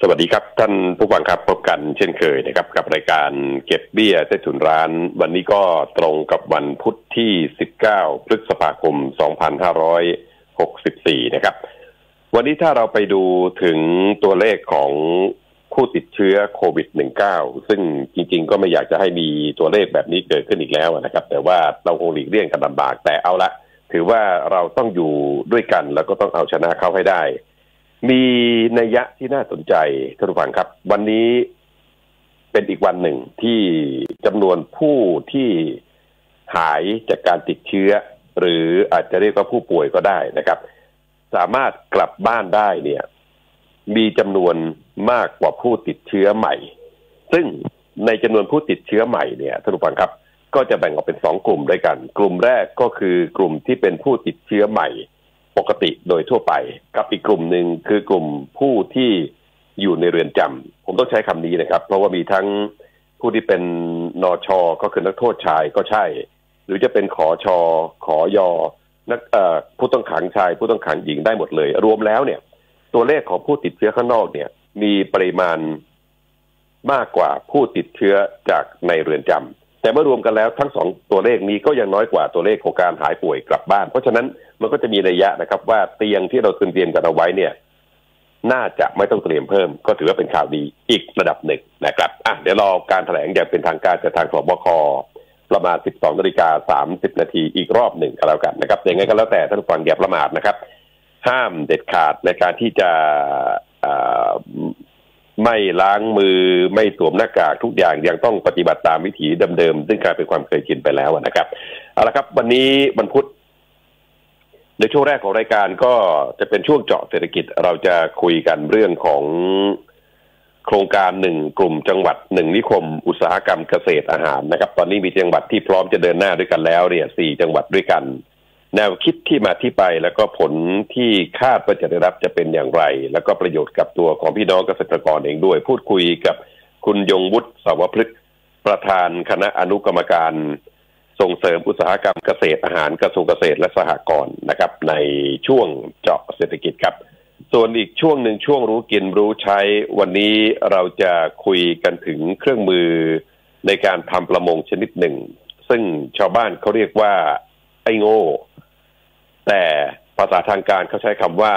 สวัสดีครับ ท่านผู้ฟังครับพบกันเช่นเคยนะครับ กับรายการเก็บเบี้ยใต้ถุนร้าน วันนี้ก็ตรงกับวันพุธที่ 19 พฤษภาคม 2564 นะครับ วันนี้ถ้าเราไปดูถึงตัวเลขของผู้ติดเชื้อโควิด -19 ซึ่งจริงๆ ก็ไม่อยากจะให้มีตัวเลขแบบนี้เกิดขึ้นอีกแล้วนะครับ แต่ว่าเราคงหลีกเลี่ยงกันลำบากแต่เอาละถือว่าเราต้องอยู่ด้วยกันแล้วก็ต้องเอาชนะเข้าให้ได้ มีนัยยะที่น่าสนใจท่านผู้ฟังครับ วันนี้เป็นอีกวันหนึ่งที่จำนวนผู้ที่หายจากการติดเชื้อ หรืออาจจะเรียกว่าผู้ป่วยก็ได้นะครับ สามารถกลับบ้านได้เนี่ย มีจำนวนมากกว่าผู้ติดเชื้อใหม่ ซึ่งในจำนวนผู้ติดเชื้อใหม่เนี่ยท่านผู้ฟังครับ ก็จะแบ่งออกเป็นสองกลุ่มด้วยกัน กลุ่มแรกก็คือกลุ่มที่เป็นผู้ติดเชื้อใหม่ ปกติโดยทั่วไปกับอีกกลุ่มหนึ่งคือกลุ่มผู้ที่อยู่ในเรือนจำผมต้องใช้คำนี้นะครับ เพราะว่ามีทั้งผู้ที่เป็นนอชอก็คือนักโทษชายก็ใช่ หรือจะเป็นขอชอขอยอนักผู้ต้องขังชาย ผู้ต้องขังหญิงได้หมดเลย รวมแล้วเนี่ย ตัวเลขของผู้ติดเชื้อข้างนอกเนี่ย มีปริมาณมากกว่าผู้ติดเชื้อจากในเรือนจำแต่เมื่อรวมกันแล้วทั้งสองตัวเลขนี้ก็ยังน้อยกว่าตัวเลขของการหายป่วยกลับบ้าน เพราะฉะนั้น มันก็จะมีระยะนะครับ ว่าเตียงที่เราเตรียมกันเอาไว้เนี่ย น่าจะไม่ต้องเตรียมเพิ่ม ก็ถือว่าเป็นข่าวดีอีกระดับหนึ่งนะครับอะเดี๋ยวรอการแถลงอย่างเป็นทางการจากทางสบคประมาณ 12นาฬิกา30 นาทีอีกรอบหนึ่งก็แล้วกันนะครับยังไงก็แล้วแต่ท่านผู้ฟังอย่าประมาทนะครับ ห้ามเด็ดขาดในการที่จะไม่ล้างมือไม่สวมหน้ากากทุกอย่างยังต้องปฏิบัติตามวิถีเดิมๆซึ่งกลายเป็นความเคยชินไปแล้วนะครับเอาละครับ วันนี้วันพุธ ในช่วงแรกของรายการก็จะเป็นช่วงเจาะเศรษฐกิจเราจะคุยกันเรื่องของโครงการหนึ่งกลุ่มจังหวัดหนึ่งนิคม อุตสาหกรรมเกษตรอาหารนะครับ ตอนนี้มีจังหวัดที่พร้อมจะเดินหน้าด้วยกันแล้วเนี่ยสี่จังหวัดด้วยกัน แนวคิดที่มาที่ไปแล้วก็ผลที่คาดว่าจะได้รับจะเป็นอย่างไร แล้วก็ประโยชน์กับตัวของพี่น้องเกษตรกรเองด้วย พูดคุยกับคุณยงวุฒิสาวพฤกษ์ประธานคณะอนุกรรมการ ส่งเสริมอุตสาหกรรมเกษตรอาหารกระทรวงเกษตรและสหกรณ์นะครับ ในช่วงเจาะเศรษฐกิจครับ ส่วนอีกช่วงหนึ่งช่วงรู้กินรู้ใช้วันนี้เราจะคุยกันถึงเครื่องมือในการทำประมงชนิดหนึ่ง ซึ่งชาวบ้านเขาเรียกว่าไอโง่ แต่ภาษาทางการเขาใช้คำว่า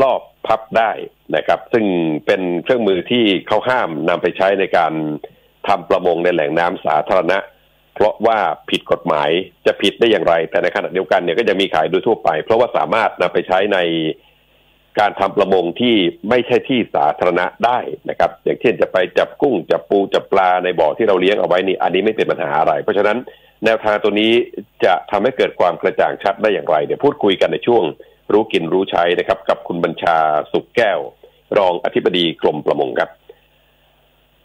ลอบพับได้นะครับ ซึ่งเป็นเครื่องมือที่เขาห้ามนำไปใช้ในการทำประมงในแหล่งน้ำสาธารณะ เพราะว่าผิดกฎหมายจะผิดได้อย่างไร แต่ในขณะเดียวกันเนี่ยก็จะมีขายโดยทั่วไป เพราะว่าสามารถนำไปใช้ในการทำประมงที่ไม่ใช่ที่สาธารณะได้นะครับ อย่างเช่นจะไปจับกุ้งจับปูจับปลาในบ่อที่เราเลี้ยงเอาไว้นี่อันนี้ไม่เป็นปัญหาอะไร เพราะฉะนั้นแนวทางตัวนี้จะทำให้เกิดความกระจ่างชัดได้อย่างไรเดี๋ยวพูดคุยกันในช่วง รู้กินรู้ใช้นะครับ กับคุณบัญชาสุกแก้ว รองอธิบดีกรมประมงครับ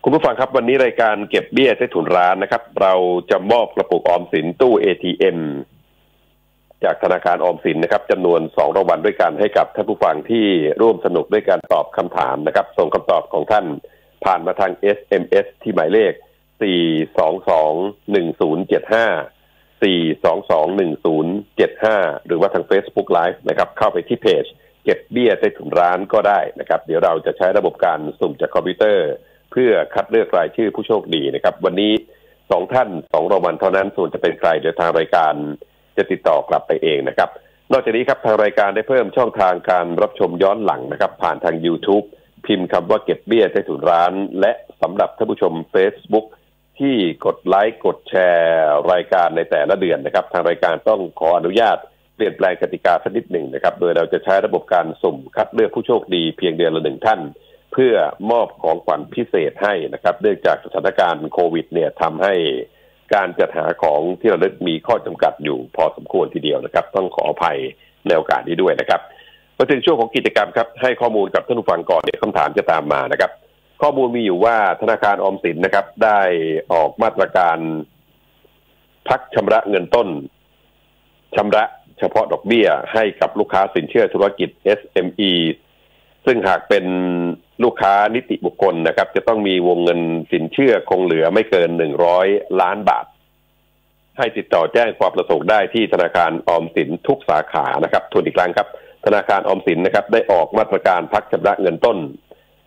คุณผู้ฟังครับวันนี้รายการเก็บเบี้ยใต้ถุนร้านนะครับ เราจะมอบกระปุกออมสินตู้ ATM จากธนาคารออมสินนะครับจำนวนสองรางวัลด้วยกันให้กับท่านผู้ฟังที่ร่วมสนุกด้วยการตอบคำถามนะครับ ส่งคำตอบของท่านผ่านมาทาง SMS ที่หมายเลข 4221075 4221075 หรือว่าทาง Facebook Live นะครับ เข้าไปที่เพจ เก็บเบี้ยใต้ถุนร้านก็ได้นะครับ เดี๋ยวเราจะใช้ระบบการสุ่มจากคอมพิวเตอร์ เพื่อคัดเลือกรายชื่อผู้โชคดีนะครับ วันนี้สองท่านสองรางวัลเท่านั้นส่วนจะเป็นใครเดี๋ยวทางรายการจะติดต่อกลับไปเองนะครับ นอกจากนี้ครับทางรายการได้เพิ่มช่องทางการรับชมย้อนหลังนะครับ ผ่านทาง YouTube พิมพ์คำว่าเก็บเบี้ยใต้ถุนร้าน และสำหรับท่านผู้ชม Facebook ที่กดไลค์กดแชร์รายการในแต่ละเดือนนะครับ ทางรายการต้องขออนุญาตเปลี่ยนแปลงกติกาสักนิดหนึ่งนะครับ โดยเราจะใช้ระบบการสุ่มคัดเลือกผู้โชคดีเพียงเดือนละหนึ่งท่าน เพื่อมอบของขวัญพิเศษให้นะครับ เนื่องจากสถานการณ์โควิด เนี่ยทำให้การจัดหาของที่ราเลึกมีข้อจำกัดอยู่พอสมควรทีเดียวนะครับ ต้องขออภัยในโอกาสนี้ด้วยนะครับมาถึงช่วงของกิจกรรมครับให้ข้อมูลกับท่านผู้ฟังก่อนเดี๋ยวคำถามจะตามมานะครับ ข้อมูลมีอยู่ว่าธนาคารออมสินนะครับ ได้ออกมาตรการ พักชำระเงินต้นชำระเฉพาะดอกเบี้ยให้กับลูกค้าสินเชื่อธุรกิจ SME ซึ่งหากเป็น ลูกค้านิติบุคคลนะครับ จะต้องมีวงเงินสินเชื่อคงเหลือไม่เกินหนึ่งร้อยล้านบาท ให้ติดต่อแจ้งความประสงค์ได้ที่ธนาคารออมสินทุกสาขานะครับทวนอีกครั้งครับ ธนาคารออมสินนะครับ ได้ออกมาตรการพักชำระเงินต้น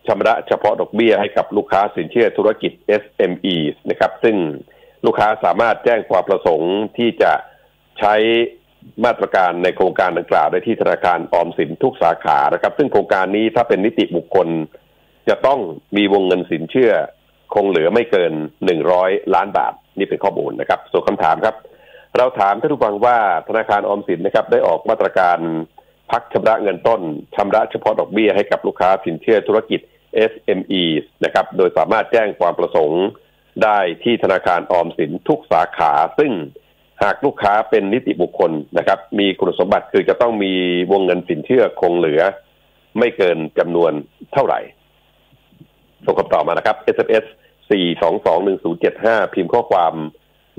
ชำระเฉพาะดอกเบี้ยให้กับลูกค้าสินเชื่อธุรกิจ SME นะครับ ซึ่งลูกค้าสามารถแจ้งความประสงค์ที่จะใช้มาตรการในโครงการดังกล่าวได้ที่ธนาคารออมสินทุกสาขานะครับ ซึ่งโครงการนี้ถ้าเป็นนิติบุคคล จะต้องมีวงเงินสินเชื่อ คงเหลือไม่เกินหนึ่งร้อยล้านบาท นี่เป็นข้อมูลนะครับ ส่วนคำถามครับ เราถามท่านผู้ฟังว่าธนาคารออมสินนะครับ ได้ออกมาตรการพักชำระเงินต้นชำระเฉพาะดอกเบี้ยให้กับลูกค้าสินเชื่อธุรกิจ SME นะครับ โดยสามารถแจ้งความประสงค์ได้ที่ธนาคารออมสินทุกสาขา ซึ่งหากลูกค้าเป็นนิติบุคคลนะครับ มีคุณสมบัติคือจะต้องมีวงเงินสินเชื่อคงเหลือ ไม่เกินจำนวนเท่าไหร่ ส่งคำตอบมานะครับ SMS 4221075 พิมพ์ข้อความ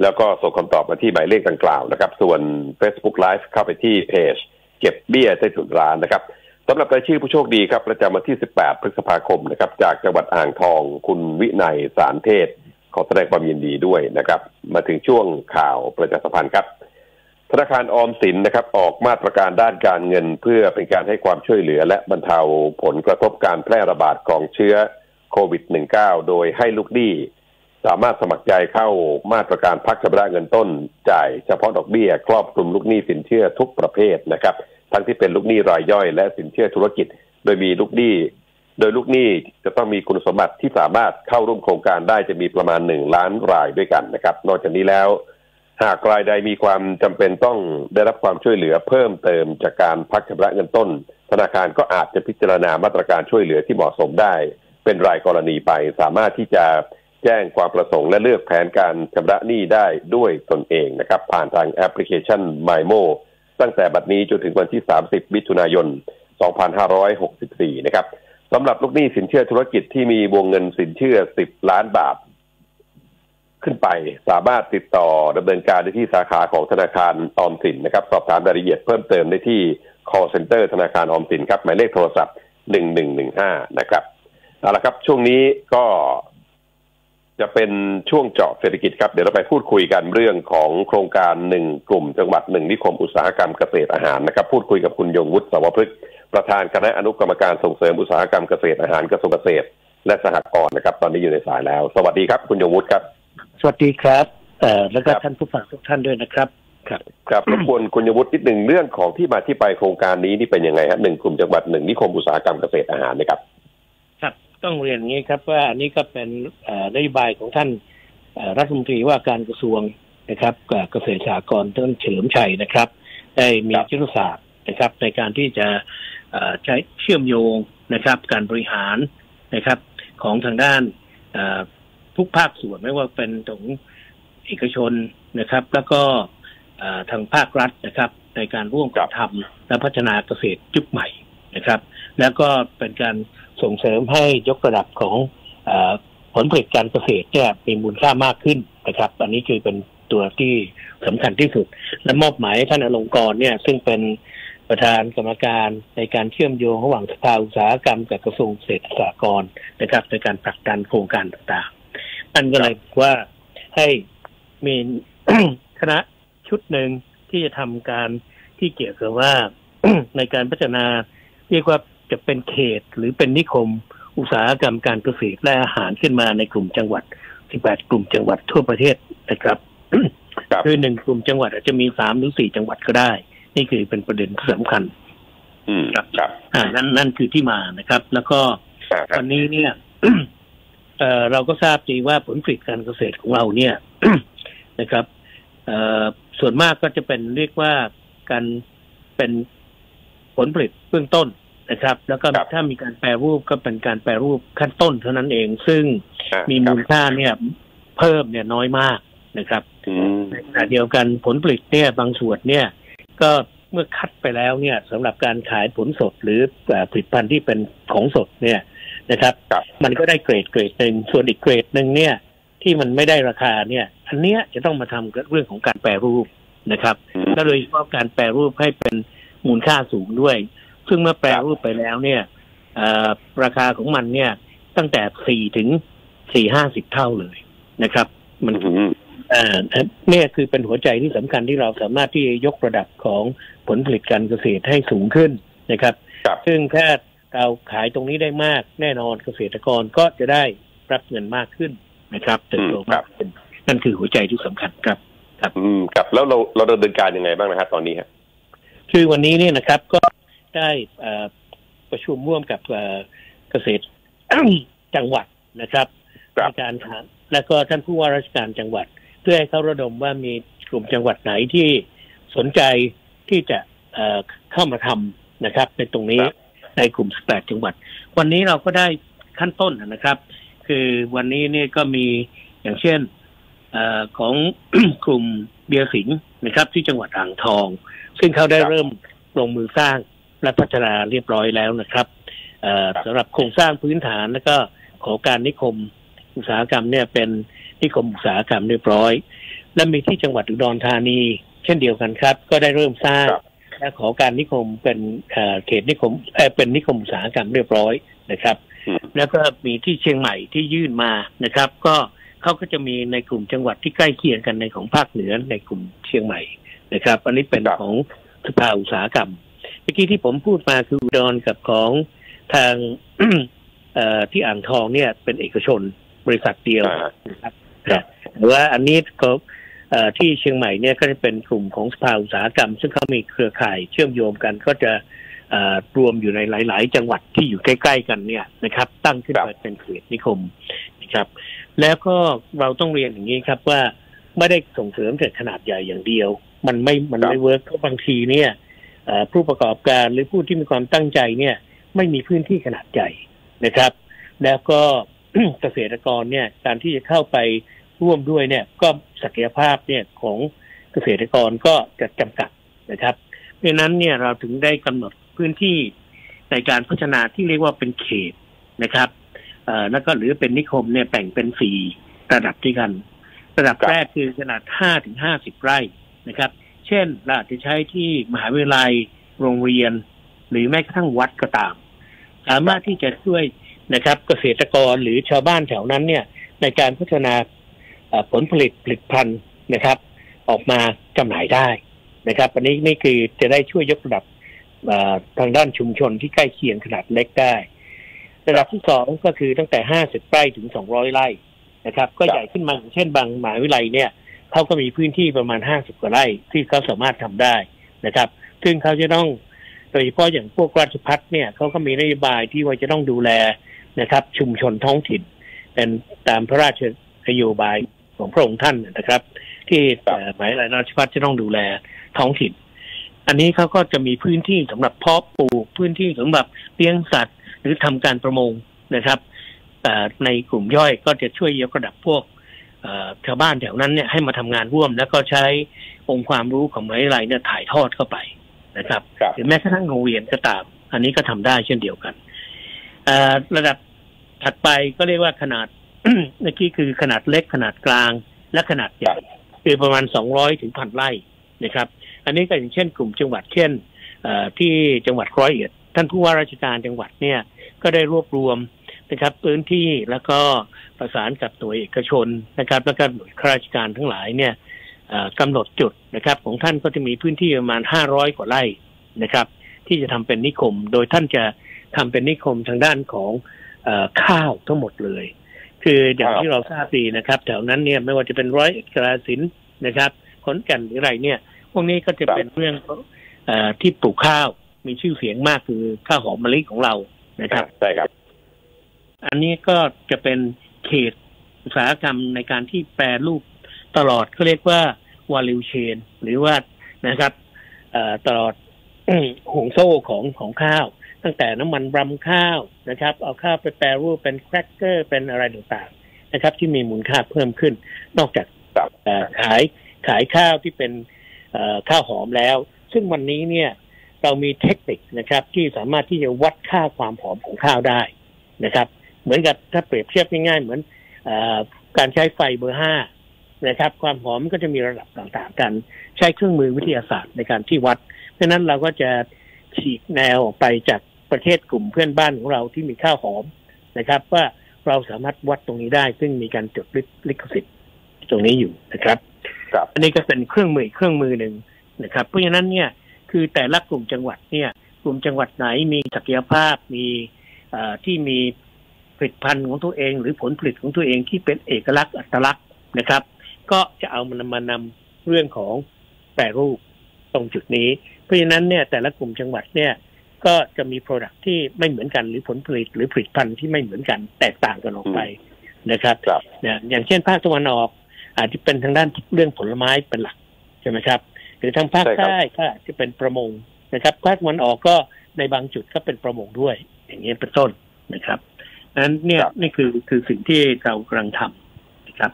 แล้วก็ส่งคำตอบมาที่หมายเลขดังกล่าวนะครับ ส่วน Facebook Live เข้าไปที่เพจ เก็บเบี้ยใต้ถุนร้านนะครับสำหรับรายชื่อผู้โชคดีครับประจำวันที่ 18 พฤษภาคมนะครับ จากจังหวัดอ่างทอง คุณวินัยสารเทศ ขอแสดงความยินดีด้วยนะครับ มาถึงช่วงข่าวประชาสัมพันธ์ครับธนาคารออมสินนะครับออกมาตรการด้านการเงิน เพื่อเป็นการให้ความช่วยเหลือ และบรรเทาผลกระทบการแพร่ระบาดของเชื้อ โควิด -19 โดยให้ลูกหนี้สามารถสมัครใจเข้ามาตรการพักชำระเงินต้น จ่ายเฉพาะดอกเบี้ย ครอบคลุมลูกหนี้สินเชื่อทุกประเภทนะครับ ทั้งที่เป็นลูกหนี้รายย่อย และสินเชื่อธุรกิจ โดยมีลูกหนี้โดยลูกหนี้จะต้องมีคุณสมบัติที่สามารถเข้าร่วมโครงการได้จะมีประมาณหนึ่งล้านรายด้วยกันนะครับ นอกจากนี้แล้ว หากรายใดมีความจำเป็นต้องได้รับความช่วยเหลือเพิ่มเติมจากการพักชำระเงินต้น ธนาคารก็อาจจะพิจารณามาตรการช่วยเหลือที่เหมาะสมได้ เป็นรายกรณีไป สามารถที่จะแจ้งความประสงค์และเลือกแผนการชำระหนี้ได้ด้วยตนเองนะครับ ผ่านทางแอปพลิเคชัน MyMo ตั้งแต่บัดนี้จนถึงวันที่ 30 มิถุนายน 2564 นะครับสำหรับลูกหนี้สินเชื่อธุรกิจที่มีวงเงินสินเชื่อ 10 ล้านบาท ขึ้นไปสามารถติดต่อดำเนินการได้ที่สาขาของธนาคารออมสินนะครับ สอบถามรายละเอียดเพิ่มเติมได้ที่ call center ธนาคารออมสินครับหมายเลขโทรศัพท์ 1115 นะครับ เอาละครับ ช่วงนี้ก็จะเป็นช่วงเจาะเศรษฐกิจครับ เดี๋ยวเราไปพูดคุยกันเรื่องของโครงการหนึ่งกลุ่ม จังหวัดหนึ่งนิคมอุตสาหกรรมเกษตรอาหารนะครับ พูดคุยกับคุณยงวุฒิสวพฤกษ์ประธานคณะอนุกรรมการส่งเสริมอุตสาหกรรมเกษตรอาหารกระทรวงเกษตร และสหกรณ์นะครับ ตอนนี้อยู่ในสายแล้ว สวัสดีครับ คุณยงวุฒิครับ สวัสดีครับเอ่อแล้วก็ครับท่านผู้ฟังทุกท่านด้วยนะครับ ครับครับรบกวนคุณยงวุฒินิดหนึ่งเรื่องของที่มาที่ไปโครงการนี้นี่เป็นยังไงฮะหนึ่งกลุ่มจังหวัดหนึ่งนิคมอุตสาหกรรมเกษตรอาหารนะครับครับ ต้องเรียนอย่างนี้ครับ ว่าอันนี้ก็เป็นเอ่อนโยบายของท่านเอ่อรัฐมนตรีว่าการกระทรวงนะครับกับเกษตรสหกรณ์ท่านเฉลิมชัยนะครับ ได้มีครับยุทธศาสตร์นะครับ ในการที่จะเอ่อใช้เชื่อมโยงนะครับ การบริหารนะครับ ของทางด้านเอ่อทุกภาคส่วนไม่ว่าเป็นของเอกชนนะครับ แล้วก็เอ่อทางภาครัฐนะครับ ในการร่วมกันทำและพัฒนาเกษตรยุคใหม่นะครับ แล้วก็เป็นการ ส่งเสริมให้ยกระดับของอผลผลิตการเกษตรเนี่ยมีมูลค่ามากขึ้นนะครับ อันนี้คือเป็นตัวที่สำคัญที่สุด และมอบหมายให้ท่านอลงกรเนี่ยซึ่งเป็นประธานกรรมการในการเชื่อมโยงระหว่างสภาอุตสาหกรรมกับกระทรวงเกษตรสหกรณ์นะครับในการผลักดันโครงการต่างๆนั่นก็เลยว่าให้มีคณะชุดหนึ่งที่จะทำการที่เกี่ยวกับว่าในการพัฒนาเรียกว่า จะเป็นเขตหรือเป็นนิคม อุตสาหกรรมการเกษตรและอาหารขึ้นมาในกลุ่มจังหวัด 18 กลุ่มจังหวัดทั่วประเทศนะครับครับคือหนึ่งกลุ่มจังหวัดอาจจะมีสามหรือสี่จังหวัดก็ได้ นี่คือเป็นประเด็นที่สำคัญอืมครับครับอ่านั่นนั่นคือที่มานะครับ แล้วก็อ่าครัวับนนี้เนี่ยเอ่อเราก็ทราบดีว่าผลผลิตการเกษตรของเราเนี่ยนะครับเอ่อส่วนมากก็จะเป็นเรียกว่าการเป็นผลผลิตเบื้องต้น นะครับ แล้วก็ครับถ้ามีการแปรรูปก็เป็นการแปรรูปขั้นต้นเท่านั้นเอง ซึ่งอ่ามีคมูรับลค่าเนี่ยเพิ่มเนี่ยน้อยมากนะครับอืมในขณะเดียวกันผลผลิตเนี่ยบางส่วนเนี่ย ก็เมื่อคัดไปแล้วเนี่ยสำหรับการขายผลสดหรือเอ่อผลิตภัณฑ์ที่เป็นของสดเนี่ยนะครับครับ มันก็ได้เกรดเกรดหนึ่งส่วนอีกเกรดหนึ่งเนี่ย ที่มันไม่ได้ราคาเนี่ย อันเนี้ยจะต้องมาทำกับเรื่องของการแปรรูปนะครับอืมก็โดยเฉพาะการแปรรูปให้เป็นมูลค่าสูงด้วย ซึ่งเมื่อแปรรูปไปแล้วเนี่ยเอ่อราคาของมันเนี่ยตั้งแต่สี่ถึงสี่ห้าสิบเท่าเลยนะครับ มันอืมอ่าเนี่ยคือเป็นหัวใจที่สำคัญที่เราสามารถที่จะยกระดับของผลผลิตการเกษตรให้สูงขึ้นนะครับครับซึ่งแค่เราขายตรงนี้ได้มากแน่นอนเกษตรกรก็จะได้รับเงินมากขึ้นนะครับเติบโตมากขึ้นนั่นคือหัวใจที่สำคัญครับ อืมครับแล้วเราเราดำเนินการยังไงบ้างนะครับตอนนี้ฮะคือวันนี้เนี่ยนะครับก็ ได้เอ่อประชุมร่วมกับเอ่อเกษตรจังหวัดนะครับครับในการหาแล้วก็ท่านผู้ว่าราชการจังหวัด เพื่อให้เขาระดมว่ามีกลุ่มจังหวัดไหนที่สนใจที่จะเอ่อเข้ามาทำนะครับ ในตรงนี้ครับในกลุ่ม 18 จังหวัด วันนี้เราก็ได้ขั้นต้นนะครับ คือวันนี้เนี่ยก็มีอย่างเช่นเออของกลุ่มเบียร์สิงห์นะครับ ที่จังหวัดอ่างทอง ซึ่งเขาได้ครับเริ่มลงมือสร้าง และพัฒนาเรียบร้อยแล้วนะครับเอ่อครับสำหรับโครงสร้างพื้นฐานแล้วก็ขอการนิคมอุตสาหกรรมเนี่ยเป็นนิคมอุตสาหกรรมเรียบร้อย และมีที่จังหวัดอุดรธานี เช่นเดียวกันครับ ก็ได้เริ่มสร้างครับและขอการนิคมเป็นเอ่อเขตนิคมเอ่อเป็นนิคมอุตสาหกรรมเรียบร้อยนะครับอืมแล้วก็มีที่เชียงใหม่ที่ยื่นมานะครับ ก็เขาก็จะมีในกลุ่มจังหวัดที่ใกล้เคียงกันในของภาคเหนือในกลุ่มเชียงใหม่นะครับ อันนี้เป็นครับของสภาอุตสาหกรรม เมื่อกี้ที่ผมพูดมาคืออุดรกับของทางเอ่อที่อ่างทองเนี่ยเป็นเอกชนบริษัทเดียวอ่านะครับครับแต่ว่าอันนี้ก็เอ่อที่เชียงใหม่เนี่ยก็จะเป็นกลุ่มของสภาอุตสาหกรรม ซึ่งเขามีเครือข่ายเชื่อมโยงกันก็จะเอ่อรวมอยู่ในหลาย ๆ จังหวัดที่อยู่ใกล้ ๆ กันเนี่ยนะครับ ตั้งขึ้นมาเป็นเขตนิคมนะครับ แล้วก็เราต้องเรียนอย่างนี้ครับว่าไม่ได้ส่งเสริมแต่ขนาดใหญ่อย่างเดียว มันไม่มันครับไม่เวิร์กเพราะบางทีเนี่ยเอ่อ ผู้ประกอบการหรือผู้ที่มีความตั้งใจเนี่ยไม่มีพื้นที่ขนาดใหญ่นะครับ แล้วก็เกษตรกรเนี่ยการที่จะเข้าไปร่วมด้วยเนี่ยก็ศักยภาพเนี่ยของเกษตรกรก็จะจำกัดนะครับเพราะนั้นเนี่ยเราถึงได้กำหนดพื้นที่ในการพัฒนาที่เรียกว่าเป็นเขตนะครับแล้วก็หรือเป็นนิคมเนี่ยแบ่งเป็นสี่ระดับด้วยกัน ระดับแรกคือขนาดห้าถึงห้าสิบไร่นะครับ ช่นเราอาจจะใช้ที่มหาวิทยาลัยโรงเรียน หรือแม้กระทั่งวัดก็ตาม สามารถที่จะช่วยนะครับ เกษตรกรหรือชาวบ้านแถวนั้นเนี่ย ในการพัฒนาผลผลิตผลิตภัณฑ์นะครับ ออกมาจำหน่ายได้นะครับ อันนี้นี่คือจะได้ช่วยยกระดับทางด้านชุมชนที่ใกล้เคียงขนาดเล็กได้ ระดับที่สองก็คือตั้งแต่ห้าสิบไร่ถึงสองร้อยไร่นะครับ ก็ใหญ่ขึ้นมาอย่างเช่นบางมหาวิทยาลัยเนี่ย เขาก็มีพื้นที่ประมาณห้าสิบกว่าไร่ที่เขาสามารถทำได้นะครับ ซึ่งเขาจะต้องโดยเฉพาะอย่างพวกราชพัฒเนี่ยเขาก็มีนโยบายที่ว่าจะต้องดูแลนะครับ ชุมชนท้องถิ่น เป็นตามพระราชนโยบายของพระองค์ท่านนะครับ ที่หมายหลายราชพัฒจะต้องดูแลท้องถิ่น อันนี้เขาก็จะมีพื้นที่สำหรับเพาะปลูกพื้นที่สำหรับเลี้ยงสัตว์ หรือทำการประมงนะครับในกลุ่มย่อยก็จะช่วยยกระดับพวก ชาวบ้านแถวนั้นเนี่ยให้มาทำงานร่วม แล้วก็ใช้องค์ความรู้ของมหาวิทยาลัยเนี่ยถ่ายทอดเข้าไปนะครับครับหรือแม้กระทั่งโรงเรียนก็ตาม อันนี้ก็ทำได้เช่นเดียวกันเอ่อระดับถัดไปก็เรียกว่าขนาดเมื่อกี้คือขนาดเล็กขนาดกลางและขนาดใหญ่คือประมาณสองร้อยถึงพันไร่นะครับ อันนี้ก็อย่างเช่นกลุ่มจังหวัดเช่นเอ่อที่จังหวัดร้อยเอ็ดท่านผู้ว่าราชการจังหวัดเนี่ยก็ได้รวบรวม นะครับพื้นที่แล้วก็ประสานกับหน่วยเอกชนนะครับ แล้วก็หน่วยข้าราชการทั้งหลายเนี่ยเอ่อกำหนดจุดนะครับ ของท่านก็จะมีพื้นที่ประมาณห้าร้อยกว่าไร่นะครับ ที่จะทำเป็นนิคม โดยท่านจะทำเป็นนิคมทางด้านของเออข้าวทั้งหมดเลย คืออย่างครับที่เราทราบดีนะครับ แถวนั้นเนี่ยไม่ว่าจะเป็นร้อยเอ็ดกราสินธุ์นะครับขอนแก่นหรืออะไรเนี่ย พวกนี้ก็จะเป็นเรื่องของเออที่ปลูกข้าวมีชื่อเสียงมากคือข้าวหอมมะลิของเรานะครับใช่ครับ อันนี้ก็จะเป็นเขตอุตสาหกรรมในการที่แปรรูปตลอดเขาเรียกว่าวาลิวเชน หรือว่านะครับเอ่อตลอดห่วงโซ่ของของข้าว ตั้งแต่น้ำมันรำข้าวนะครับ เอาข้าวไปแปรรูปเป็นแครกเกอร์เป็นอะไรต่างๆนะครับ ที่มีมูลค่าเพิ่มขึ้น นอกจากครับเอ่อขายขายข้าวที่เป็นเอ่อข้าวหอมแล้ว ซึ่งวันนี้เนี่ยเรามีเทคนิคนะครับ ที่สามารถที่จะวัดค่าความหอมของข้าวได้นะครับ เหมือนกับถ้าเปรียบเทียบง่ายๆเหมือนเออการใช้ไฟเบอร์ห้านะครับ ความหอมก็จะมีระดับต่างๆกันใช้เครื่องมือวิทยาศาสตร์ในการที่วัด เพราะฉะนั้นเราก็จะฉีกแนวออกไปจากประเทศกลุ่มเพื่อนบ้านของเราที่มีข้าวหอมนะครับ ว่าเราสามารถวัดตรงนี้ได้ ซึ่งมีการจดลิขสิทธิ์ตรงนี้อยู่นะครับครับอันนี้ก็เป็นเครื่องมืออีกเครื่องมือหนึ่งนะครับ เพราะฉะนั้นเนี่ยคือแต่ละกลุ่มจังหวัดเนี่ย กลุ่มจังหวัดไหนมีศักยภาพมีที่มีผ ลิตภัณฑ์ของตัวเอง หรือผลผลิตของตัวเองที่เป็นเอกลักษณ์อัตลักษณ์นะครับ ก็จะเอามันมานำเรื่องของแปรรูปตรงจุดนี้ เพราะฉะนั้นเนี่ยแต่ละกลุ่มจังหวัดเนี่ยก็จะมีโปรดักที่ไม่เหมือนกันหรือผลผลิตหรือผลิตภัณฑ์ที่ไม่เหมือนกันแตกต่างกันออกไปนะครับเนี่ยอย่างเช่นภาคตะวันออก อาจจะเป็นทางด้านเรื่องผลไม้เป็นหลักใช่ไหมครับ หรือทางภาคใต้ก็อาจจะเป็นประมงนะครับภาคตะวันออกก็ในบางจุดก็เป็นประมงด้วย อย่างนี้เป็นต้นนะครับ นั้นเนี่ยนี่คือคือสิ่งที่เรากำลังทำนะครับ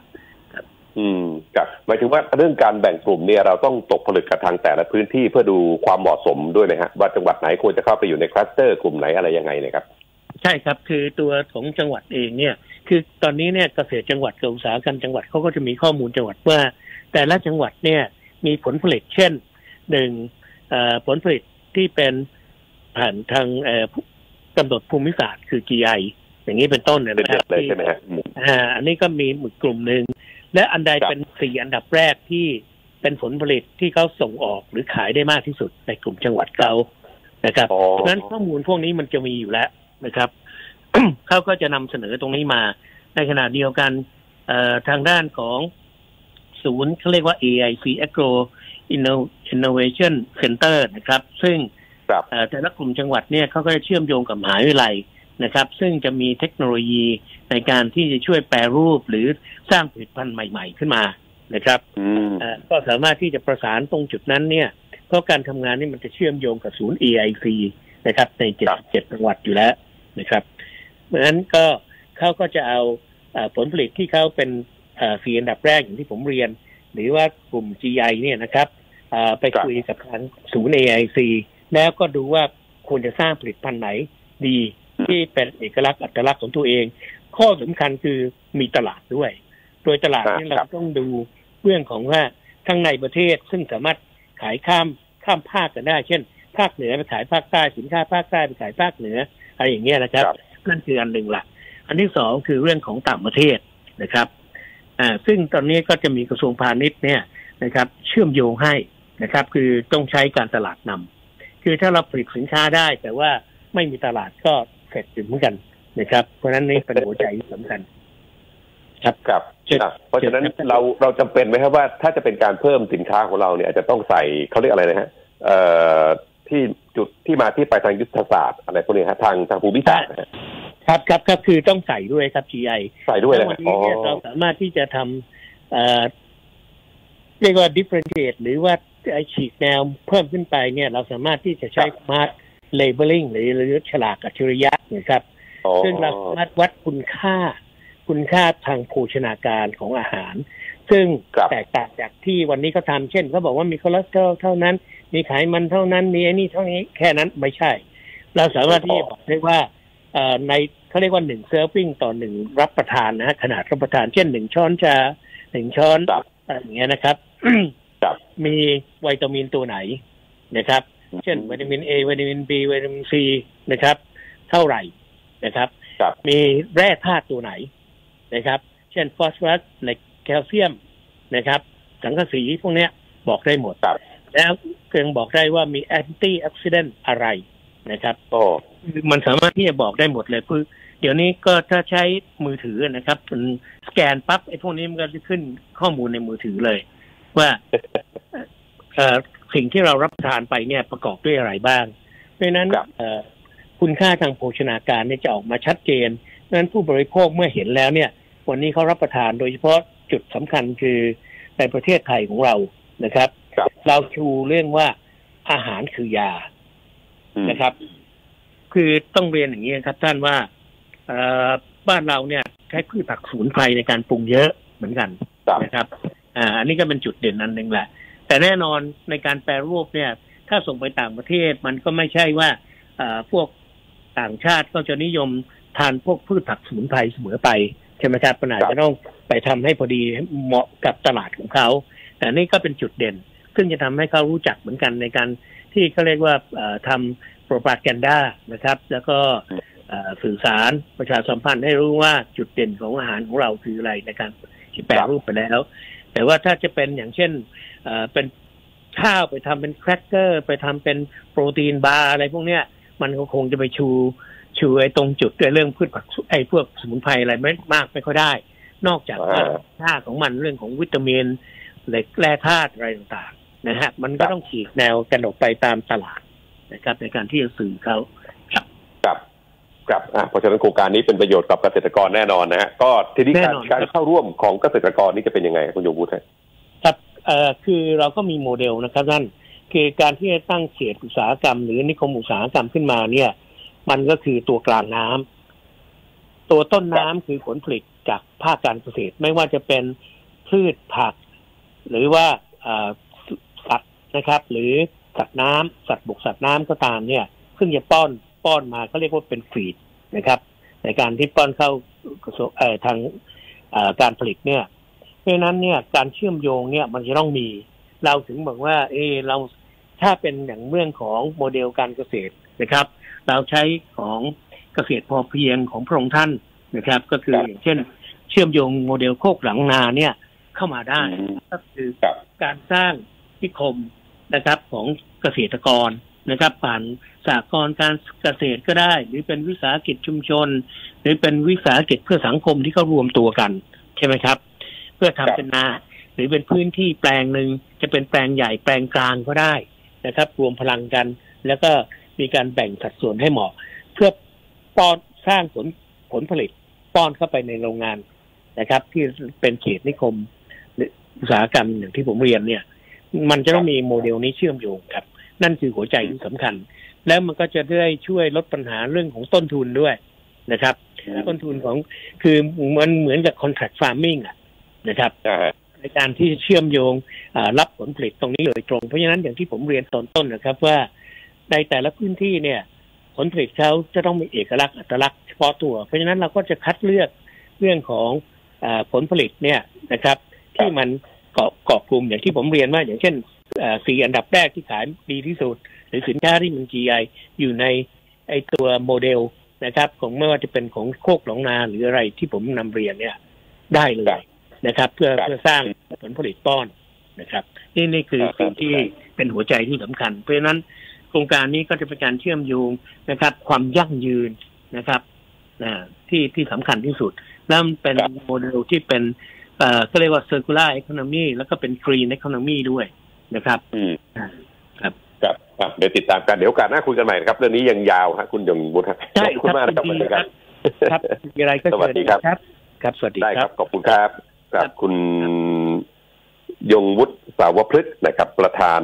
อืมครับหมายถึงว่าเรื่องการแบ่งกลุ่มเนี่ยเราต้องตกผลึกกับทางแต่ละพื้นที่เพื่อดูความเหมาะสมด้วยนะฮะว่าจังหวัดไหนควรจะเข้าไปอยู่ในคลัสเตอร์กลุ่มไหนอะไรยังไงนะครับ ใช่ครับ คือตัวของจังหวัดเองเนี่ย คือตอนนี้เนี่ยเกษตรจังหวัดกับอุตสาหกรรมจังหวัดเขาก็จะมีข้อมูลจังหวัดว่า แต่ละจังหวัดเนี่ยมีผลผลิตเช่นหนึ่งผลผลิตที่เป็นผ่านทางกำหนดภูมิศาสตร์คือ GI อย่างนี้เป็นต้นเนี่ยนะครับใช่ไหมฮะอ่าอันนี้ก็มีหมึกกลุ่มหนึ่งและอันใดเป็นสี่อันดับแรกที่เป็นผลผลิตที่เขาส่งออกหรือขายได้มากที่สุดในกลุ่มจังหวัดเขานะครับเพราะฉะนั้นข้อมูลพวกนี้มันจะมีอยู่แล้วนะครับเขาก็จะนำเสนอตรงนี้มา ในขณะเดียวกันทางด้านของศูนย์เขาเรียกว่า AIC Agro Innovation Center นะครับ ซึ่งแต่ละกลุ่มจังหวัดเนี่ยเขาก็จะเชื่อมโยงกับมหาวิทยาลัย นะครับ ซึ่งจะมีเทคโนโลยีในการที่จะช่วยแปรรูปหรือสร้างผลิตภัณฑ์ใหม่ ๆ ขึ้นมานะครับก็สามารถที่จะประสานตรงจุดนั้นเนี่ย เพราะการทำงานนี่มันจะเชื่อมโยงกับศูนย์ AIC นะครับ ในเจ็ดเจ็ดจังหวัดอยู่แล้วนะครับเพราะฉะนั้นก็เขาก็จะเอาผลผลิตที่เขาเป็นสี่อันดับแรกอย่างที่ผมเรียน หรือว่ากลุ่ม GI เนี่ยนะครับไปคุยกับทางศูนย์ AIC แล้วก็ดูว่าควรจะสร้างผลิตภัณฑ์ไหนดี ที่เป็นเอกลักษณ์อัตลักษณ์ของตัวเอง ข้อสำคัญคือมีตลาดด้วย โดยตลาดนี่เราต้องดูเรื่องของว่าทั้งในประเทศซึ่งสามารถขายข้ามข้ามภาคกันได้ เช่น ภาคเหนือไปขายภาคใต้สินค้าภาคใต้ไปขายภาคเหนืออะไรอย่างเงี้ยนะครับนั่นคืออันหนึ่งละอันที่สองคือเรื่องของต่างประเทศนะครับอ่าซึ่งตอนนี้ก็จะมีกระทรวงพาณิชย์เนี่ยนะครับ เชื่อมโยงให้นะครับ คือต้องใช้การตลาดนำคือถ้าเราผลิตสินค้าได้แต่ว่าไม่มีตลาดก็ เสร็จเหมือนกันนะครับ เพราะนั้นนี่เป็นหัวใจสำคัญครับครับเพราะฉะนั้นเราเราจำเป็นไหมครับว่าถ้าจะเป็นการเพิ่มสินค้าของเราเนี่ยอาจจะต้องใส่เขาเรียกอะไรนะฮะเอ่อที่จุดที่มาที่ไปทางยุทธศาสตร์อะไรพวกนี้ฮะทางทางภูมิศาสตร์ครับครับก็คือต้องใส่ด้วยครับ GI ใส่ด้วยเลยวันนี้เนี่ยเราสามารถที่จะทำเอ่อเรียกว่า differentiate หรือว่าไอฉีกแนวเพิ่มขึ้นไปเนี่ย เราสามารถที่จะใช้ smart labeling หรือหรือฉลากอัจฉริยะนะครับ ซึ่งเราสามารถวัดคุณค่า คุณค่าทางโภชนาการของอาหาร ซึ่งแตกต่างจากที่วันนี้เขาทาเช่นเขาบอกว่ามีคอเลสเตอรอลเท่านั้น มีไขมันเท่านั้น มีไอ้นี่เท่านี้แค่นั้นไม่ใช่ เราสามารถที่จะบอกได้ว่าในเขาเรียกว่าหนึ่ง serving ต่อหนึ่งรับประทานนะฮะขนาดรับประทานเช่นหนึ่งช้อนชาหนึ่งช้อนอะไรอย่างเงี้ยนะครับมีวิตามินตัวไหนนะครับ เช่นวิตามินเอวิตามินบีวิตามินซีนะครับ เท่าไหร่นะครับ มีแร่ธาตุตัวไหนนะครับ เช่นฟอสฟอรัสในแคลเซียมนะครับ สังกะสีพวกนี้บอกได้หมดแล้วเพียงบอกได้ว่ามี antioxidant อะไรนะครับโอ้มันสามารถที่จะบอกได้หมดเลยคือเดี๋ยวนี้ก็ถ้าใช้มือถือนะครับมันสแกนปั๊บไอ้พวกนี้มันก็จะขึ้นข้อมูลในมือถือเลย ว่า สิ่งที่เรารับประทานไปเนี่ยประกอบด้วยอะไรบ้างเพราะนั้นคุณค่าทางโภชนาการเนี่ยจะออกมาชัดเจนดังนั้นผู้บริโภคเมื่อเห็นแล้วเนี่ย วันนี้เขารับประทานโดยเฉพาะจุดสำคัญคือในประเทศไทยของเรานะครับเราชูเรื่องว่าอาหารคือยานะครับ คือต้องเรียนอย่างนี้ครับ ท่านว่าบ้านเราเนี่ย ใช้พืชผักสูนไพรในการปรุงเยอะเหมือนกันนะครับ อ่าอันนี้ก็เป็นจุดเด่นอันหนึ่งแหละ แต่แน่นอนในการแปรรูปเนี่ย ถ้าส่งไปต่างประเทศมันก็ไม่ใช่ว่าพวกต่างชาติก็จะนิยมทานพวกพืชผักสมุนไพรเสมอไปใช่ไหมครับปัญหาจะต้องไปทำให้พอดีเหมาะกับตลาดของเขา แต่นี่ก็เป็นจุดเด่น ซึ่งจะทำให้เขารู้จักเหมือนกันในการที่เขาเรียกว่าทำโปรปาแกนด้านะครับ แล้วก็สื่อสารประชาสัมพันธ์ให้รู้ว่าจุดเด่นของอาหารของเราคืออะไรในการที่แปรรูปไปแล้ว แต่ว่าถ้าจะเป็นอย่างเช่น เป็นข้าวไปทำเป็นแครกเกอร์ ไปทำเป็นโปรตีนบาร์อะไรพวกเนี้ย มันก็คงจะไปชูชูไอ้ตรงจุดด้วยเรื่องพืชผักไอ้พวกสมุนไพรอะไรไม่มากไม่ค่อยได้ นอกจากว่าค่าของมันเรื่องของวิตามินเหล็กแร่ธาตุอะไรต่างๆนะฮะมันก็ต้องฉีกแนวกันออกไปตามตลาดนะครับ ในการที่จะสื่อเขาครับครับครับอะเพราะฉะนั้นโครงการนี้เป็นประโยชน์กับเกษตรกรแน่นอนนะฮะก็ทีนี้การการเข้าร่วมของเกษตรกรนี่จะเป็นยังไงคุณโยบุตรครับ เอ่อคือเราก็มีโมเดลนะครับนั่นคือการที่จะตั้งเขตอุตสาหกรรม หรือนิคมอุตสาหกรรมขึ้นมาเนี่ย มันก็คือตัวกลางน้ำตัวต้นน้ำคือผลผลิตจากภาคการเกษตร ไม่ว่าจะเป็นพืชผัก หรือว่าสัตว์นะครับ หรือสัตว์น้ำสัตว์บกสัตว์น้ำก็ตามเนี่ยซึ่งจะป้อนป้อนมาก็เรียกว่าเป็นฟีดนะครับ ในการที่ป้อนเข้าทางการผลิตเนี่ย ราะนั้นเนี่ยการเชื่อมโยงเนี่ยมันจะต้องมี เราถึงบอกว่า เออเราถ้าเป็นอย่างเรื่องของโมเดลการเกษตรนะครับ เราใช้ของเกษตรพอเพียงของพระองค์ท่านนะครับ ก็คืออย่างเช่น เชื่อมโยงโมเดลโคกหลังนาเนี่ยเข้ามาได้ก็คือการสร้างนิคมนะครับ ของเกษตรกรนะครับ ผ่านสากลการเกษตรก็ได้ หรือเป็นวิสาหกิจชุมชน หรือเป็นวิสาหกิจเพื่อสังคมที่เขารวมตัวกัน ใช่ไหมครับ พื่อทำเป็นนา หรือเป็นพื้นที่แปลงหนึ่งจะเป็นแปลงใหญ่แปลงกลางก็ได้นะครับ รวมพลังกัน แล้วก็มีการแบ่งสัดส่วนให้เหมาะ เพื่อป้อนสร้างผลผลผลิตป้อนเข้าไปในโรงงานนะครับ ที่เป็นเขตนิคมอุตสาหกรรมอย่างที่ผมเรียนเนี่ย มันจะต้องมีโมเดลนี้เชื่อมโยงครับ นั่นคือหัวใจที่สำคัญ แล้วมันก็จะได้ช่วยลดปัญหาเรื่องของต้นทุนด้วยนะครับ ต้นทุนของคือมันเหมือนกับ contract farming อะ นะครับในการที่เชื่อมโยงรับผลผลิตตรงนี้โดยตรง เพราะฉะนั้นอย่างที่ผมเรียนตอนต้นนะครับว่าในแต่ละพื้นที่เนี่ย ผลผลิตเขาจะต้องมีเอกลักษณ์อัตลักษณ์เฉพาะตัว เพราะฉะนั้นเราก็จะคัดเลือกเรื่องของอผลผลิตเนี่ยนะครับ ที่มันเกาะเกาะกลุ่มอย่างที่ผมเรียนว่าอย่างเช่นสี่อันดับแรกที่ขายดีที่สุด หรือสินค้าที่มัน GI อยู่ในไอตัวโมเดลนะครับ ของไม่ว่าจะเป็นของโคกหลงนาหรืออะไรที่ผมนำเรียนเนี่ยได้เลย นะครับ เพื่อเพื่อสร้างผลผลิตป้อนนะครับ นี่นี่คือสิ่งที่เป็นหัวใจที่สำคัญ เพราะฉะนั้นโครงการนี้ก็จะเป็นการเชื่อมโยงนะครับ ความยั่งยืนนะครับนะที่ที่สำคัญที่สุด แล้วเป็นโมเดลที่เป็นเอ่อก็เรียกว่า circular economy แล้วก็เป็น green economy ด้วยนะครับ อืมครับครับเดี๋ยวติดตามกันเดี๋ยวโอกาสหน้าคุยกันใหม่ครับเรื่องนี้ยังยาวครับคุณยงบุตรใช่คุณมากครับ ครับมีอะไรก็สวัสดีครับ ครับสวัสดีครับขอบคุณครับ กับคุณยงวุฒิสาวพฤกษ์นะครับ ประธาน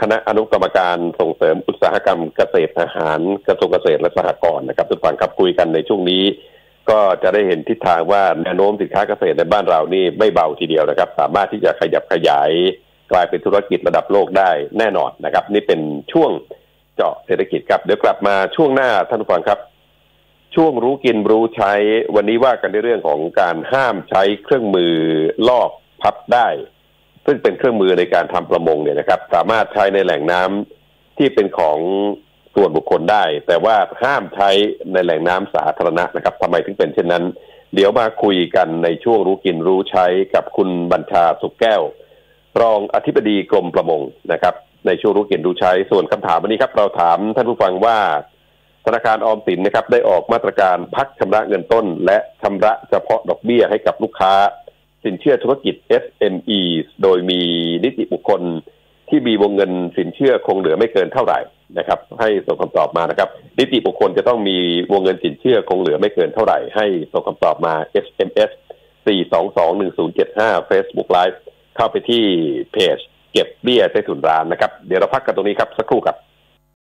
คณะอนุกรรมการส่งเสริมอุตสาหกรรมเกษตรทหารกระทรวงเกษตรและสหกรณ์นะครับทุกท่านครับคุยกันในช่วงนี้ ก็จะได้เห็นทิศทางว่าแนวโน้มสินค้าเกษตรในบ้านเรานี่ไม่เบาทีเดียวนะครับ สามารถที่จะขยับขยาย กลายเป็นธุรกิจระดับโลกได้แน่นอนนะครับ นี่เป็นช่วงเจาะเศรษฐกิจครับเดี๋ยวกลับมาช่วงหน้าท่านผู้ฟังครับ ช่วงรู้กินรู้ใช้วันนี้ว่ากันในเรื่องของการห้ามใช้เครื่องมือลอกพับได้ ซึ่งเป็นเครื่องมือในการทำประมงเนี่ยนะครับ สามารถใช้ในแหล่งน้ำที่เป็นของส่วนบุคคลได้ แต่ว่าห้ามใช้ในแหล่งน้ำสาธารณะนะครับทำไมถึงเป็นเช่นนั้น เดี๋ยวมาคุยกันในช่วงรู้กินรู้ใช้กับคุณบัญชาสุกแก้ว รองอธิบดีกรมประมงนะครับ ในช่วงรู้กินรู้ใช้ส่วนคำถามวันนี้ครับ เราถามท่านผู้ฟังว่า ธนาคารออมสินนะครับได้ออกมาตรการพักชำระเงินต้น และชำระเฉพาะดอกเบี้ยให้กับลูกค้า สินเชื่อธุรกิจ SME โดยมีนิติบุคคลที่มีวงเงินสินเชื่อคงเหลือไม่เกินเท่าไหร่นะครับ ให้ส่งคำตอบมานะครับ นิติบุคคลจะต้องมีวงเงินสินเชื่อคงเหลือไม่เกินเท่าไหร่ ให้ส่งคำตอบมา SMS 4221075 Facebook Live เข้าไปที่เพจ เก็บเบี้ยใต้ถุนร้านนะครับ เดี๋ยวเราพักกันตรงนี้ครับ สักครู่ครับ